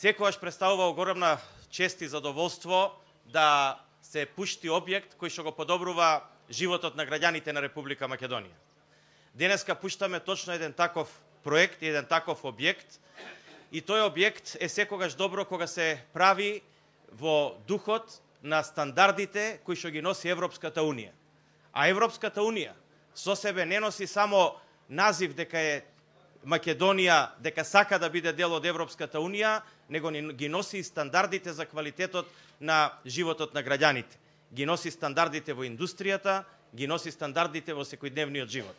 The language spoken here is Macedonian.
секогаш представува огромна чест и задоволство да се пушти објект кој што го подобрува животот на граѓаните на Република Македонија. Денеска пуштаме точно еден таков проект, еден таков објект, и тој објект е секогаш добро кога се прави во духот на стандардите кои што ги носи Европската Унија. А Европската Унија со себе не носи само назив дека е Македонија, дека сака да биде дел од Европската Унија, него ги носи и стандардите за квалитетот на животот на граѓаните. Ги носи стандардите во индустријата, ги носи стандардите во секојдневниот живот.